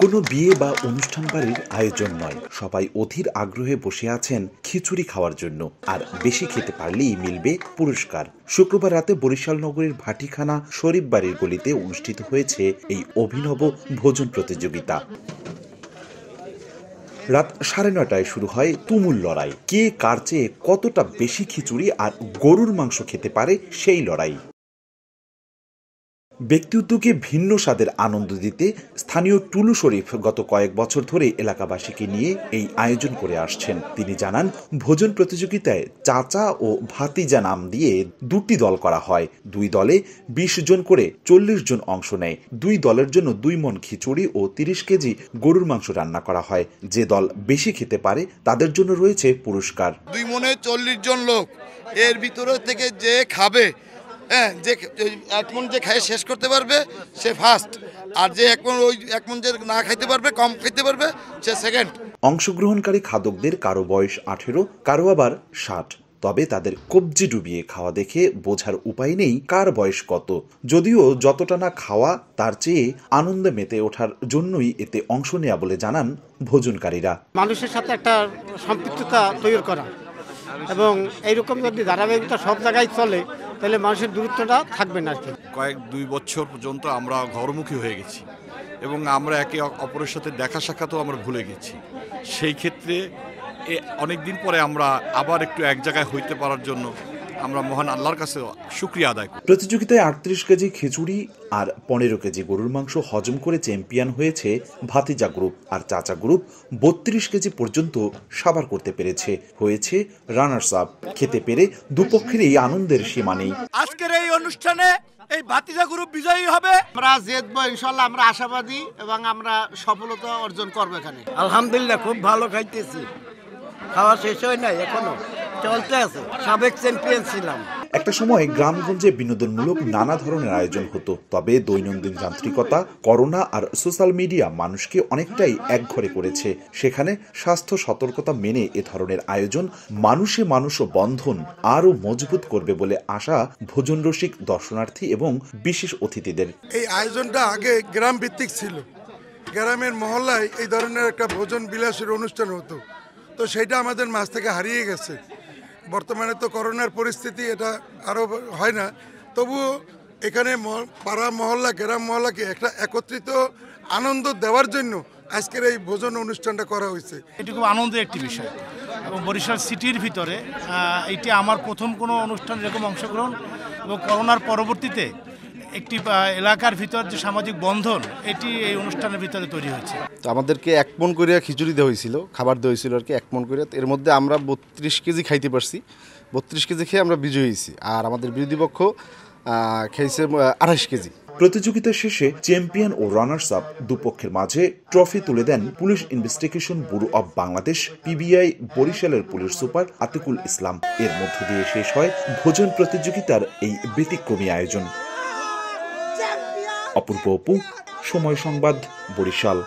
কোনো বিয়ে বা অনুষ্ঠান বাড়ির আয়োজন নয়। সবাই অধীর আগ্রহে বসে আছেন খিচুড়ি খাওয়ার জন্য। আর বেশি খেতে পারলেই মিলবে পুরস্কার। শুক্রবার রাতে বরিশাল নগরের ভাটিখানা শরীফ বাড়ির গলিতে অনুষ্ঠিত হয়েছে এই অভিনব ভোজন প্রতিযোগিতা। রাত সাড়ে নটায় শুরু হয় তুমুল লড়াই। কে কার চেয়ে কতটা বেশি খিচুড়ি আর গরুর মাংস খেতে পারে সেই লড়াই। ব্যক্তি উদ্যোগে ভিন্ন স্বাদের আনন্দ দিতে স্থানীয় টুলু শরীফ গত কয়েক বছর ধরে এলাকাবাসীকে নিয়ে এই আয়োজন করে আসছেন। তিনি জানান, ভোজন প্রতিযোগিতায় চাচা ও ভাতিজা নাম দিয়ে দুটি দল করা হয়। দুই দলে বিশ জন করে চল্লিশ জন অংশ নেয়। দুই দলের জন্য দুই মন খিচুড়ি ও তিরিশ কেজি গরুর মাংস রান্না করা হয়। যে দল বেশি খেতে পারে, তাদের জন্য রয়েছে পুরস্কার। দুই মনে চল্লিশ জন লোক। এর ভিতরে থেকে যে খাবে হ্যাঁ যে এক মন যে খাই শেষ করতে পারবে সে ফার্স্ট আর যে এক মন ওই এক মন যে না খাইতে পারবে কম খাইতে পারবে সে সেকেন্ড অংশগ্রহণকারী খাদকদের কারও বয়স আঠেরো কারও আবার ষাট। তবে তাদের কবজি ডুবিয়ে খাওয়া দেখে বোঝার উপায় নেই কার বয়স কত। যদিও যতটা না খাওয়া তার চেয়ে আনন্দে মেতে ওঠার জন্যই এতে অংশ নেয়া বলে জানান ভোজনকারীরা। মানুষের সাথে একটা সম্পৃক্ততা তৈরি করা। এবং এইরকম যদি ধারাবাহিকতা সব জায়গায় চলে তাহলে মানুষের দূরত্বটা থাকবে না আর কয়েক দুই বছর পর্যন্ত আমরা ঘরমুখী হয়ে গেছি এবং আমরা একে অপরের সাথে দেখা সাক্ষাৎও আমরা ভুলে গেছি। সেই ক্ষেত্রে অনেক দিন পরে আমরা আবার একটু এক জায়গায় হইতে পারার জন্য আমরা মহান আল্লাহর কাছে শুক্রিয়া আদায় করি। প্রতিযোগিতায় আটত্রিশ কেজি খিচুড়ি আর পনেরো কেজি গরুর মাংস হজম করে চ্যাম্পিয়ন হয়েছে ভাতিজা গ্রুপ আর চাচা গ্রুপ বত্রিশ কেজি পর্যন্ত সাবার করতে পেরেছে। হয়েছে রানার্স আপ। খেতে পেরে দুপক্ষেরই আনন্দের সীমা নেই। আজকের এই অনুষ্ঠানে এই ভাতিজা গ্রুপ বিজয়ী হবে। আমরা জিতবো ইনশাল্লাহ আমরা আশাবাদী এবং আমরা সফলতা অর্জন করব এখানে। আলহামদুলিল্লাহ খুব ভালো খাইতেছি। খাওয়া শেষ হয় নাই এখনও। চলতে আছে সাবেক চ্যাম্পিয়ন ছিলাম। একটা সময় গ্রামগঞ্জে বিনোদনমূলক নানা ধরনের আয়োজন হতো তবে দৈনন্দিন যান্ত্রিকতা করোনা আর সোশ্যাল মিডিয়া মানুষকে অনেকটাই একঘরে করেছে। সেখানে স্বাস্থ্য সতর্কতা মেনে এ ধরনের আয়োজন মানুষে মানুষ বন্ধন আরও মজবুত করবে বলে আশা ভোজন রসিক দর্শনার্থী এবং বিশেষ অতিথিদের। এই আয়োজনটা আগে গ্রাম ভিত্তিক ছিল। গ্রামের মহল্লায় এই ধরনের একটা ভোজন বিলাসের অনুষ্ঠান হতো। তো সেটা আমাদের মাছ থেকে হারিয়ে গেছে। বর্তমানে তো করোনার পরিস্থিতি, এটা আরও হয় না। তবুও এখানে পাড়া মহল্লা, গ্রাম মহল্লাকে একটা একত্রিত আনন্দ দেওয়ার জন্য আজকের এই ভোজন অনুষ্ঠানটা করা হয়েছে। এটি খুব আনন্দের একটি বিষয়। এবং বরিশাল সিটির ভিতরে এটি আমার প্রথম কোনো অনুষ্ঠান এরকম অংশগ্রহণ এবং করোনার পরবর্তীতে একটি এলাকার ভিতর যে সামাজিক বন্ধন এটি এই অনুষ্ঠানের ভিতরে তৈরি হয়েছে। তো আমাদেরকে এক মন করিয়া খিচুড়ি দেওয়া হয়েছিল খাবার দেওয়া হয়েছিল আর কি এক মন করিয়া। এর মধ্যে আমরা বত্রিশ কেজি খাইতে পারছি। বত্রিশ কেজি খেয়ে আমরা বিজয়ী হয়েছি। আর আমাদের বিরোধী পক্ষ খেয়েছে আঠাশ কেজি। প্রতিযোগিতা শেষে চ্যাম্পিয়ন ও রানার্স আপ দুপক্ষের মাঝে ট্রফি তুলে দেন police investigation bureau of Bangladesh PBI বরিশালের পুলিশ সুপার আতিকুল ইসলাম। এর মধ্য দিয়ে শেষ হয় ভোজন প্রতিযোগিতার এই ব্যতিক্রমী আয়োজন। অপূর্ব অপু। সময় সংবাদ বরিশাল।